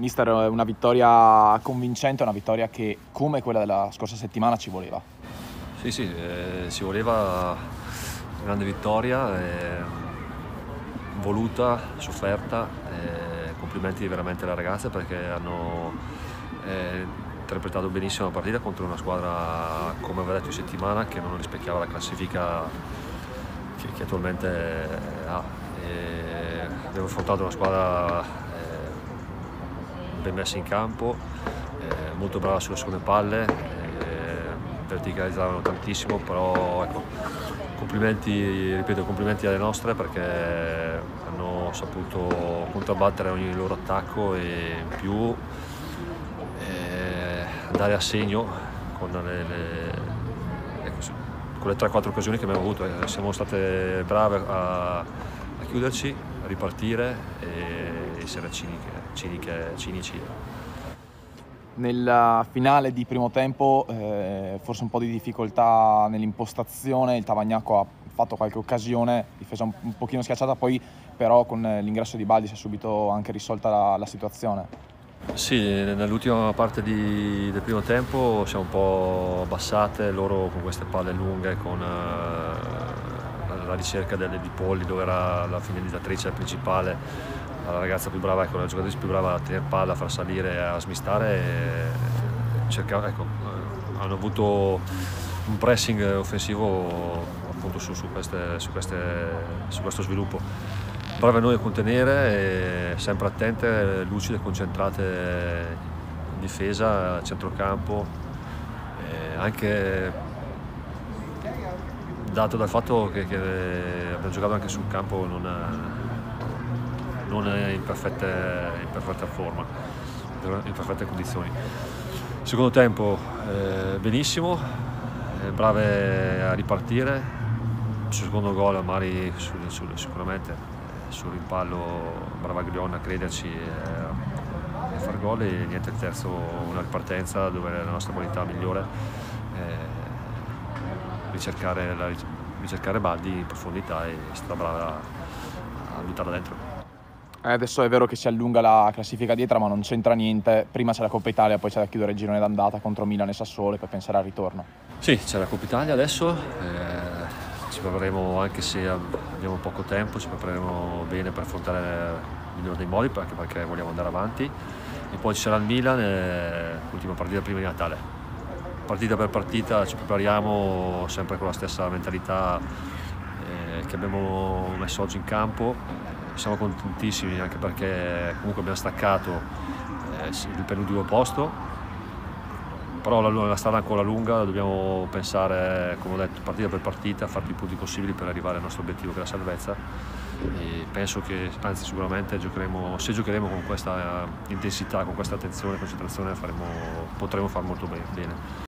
Mister, una vittoria convincente, una vittoria che come quella della scorsa settimana ci voleva. Sì, sì, eh, ci voleva una grande vittoria, eh, voluta, sofferta, eh, complimenti veramente alle ragazze perché hanno eh, interpretato benissimo la partita contro una squadra, come aveva detto in settimana, che non rispecchiava la classifica che, che attualmente ha. E abbiamo affrontato una squadra ben messa in campo, eh, molto brava sulle seconde palle, eh, verticalizzavano tantissimo, però ecco, complimenti, ripeto, complimenti alle nostre perché hanno saputo contrabbattere ogni loro attacco e in più eh, andare a segno con le, le, ecco, con le 3-4 occasioni che abbiamo avuto. Eh, siamo state brave a, a chiuderci, a ripartire e essere ciniche ciniche, cinici. Nella finale di primo tempo eh, forse un po' di difficoltà nell'impostazione, il Tavagnacco ha fatto qualche occasione, difesa un, un pochino schiacciata, poi però con l'ingresso di Baldi si è subito anche risolta la, la situazione. Sì, nell'ultima parte di, del primo tempo siamo un po' abbassate, loro con queste palle lunghe, con uh, la ricerca delle, di polli dove era la finalizzatrice principale la ragazza più brava, ecco, la giocatrice più brava a tenere palla, a far salire, a smistare cercare, ecco, eh, hanno avuto un pressing offensivo appunto su, su, queste, su, queste, su questo sviluppo. Brave noi a contenere, sempre attente, lucide, concentrate in difesa, a centrocampo, anche dato dal fatto che, che abbiamo giocato anche sul campo non, non in, perfette, in perfetta forma, in perfette condizioni. Secondo tempo eh, benissimo, eh, brave a ripartire, secondo gol Mari sul, sul, sicuramente eh, sul rimpallo brava Grionna a crederci e a far gol e niente il terzo una ripartenza dove la nostra qualità migliore eh, ricercare, la, ricercare Baldi in profondità e è stata brava a buttarla dentro. Eh, adesso è vero che si allunga la classifica dietro, ma non c'entra niente. Prima c'è la Coppa Italia, poi c'è da chiudere il girone d'andata contro Milan e Sassuolo per pensare al ritorno. Sì, c'è la Coppa Italia adesso. Eh, ci prepareremo anche se abbiamo poco tempo, ci prepareremo bene per affrontare il migliore dei modi, anche perché vogliamo andare avanti. E poi ci sarà il Milan, eh, l'ultima partita prima di Natale. Partita per partita ci prepariamo sempre con la stessa mentalità eh, che abbiamo messo oggi in campo siamo contentissimi anche perché comunque abbiamo staccato eh, il penultimo posto però la, la, strada è ancora lunga, dobbiamo pensare, come ho detto, partita per partita, a fare più punti possibili per arrivare al nostro obiettivo che è la salvezza e penso che, anzi sicuramente giocheremo, se giocheremo con questa intensità, con questa attenzione, concentrazione faremo, potremo fare molto bene.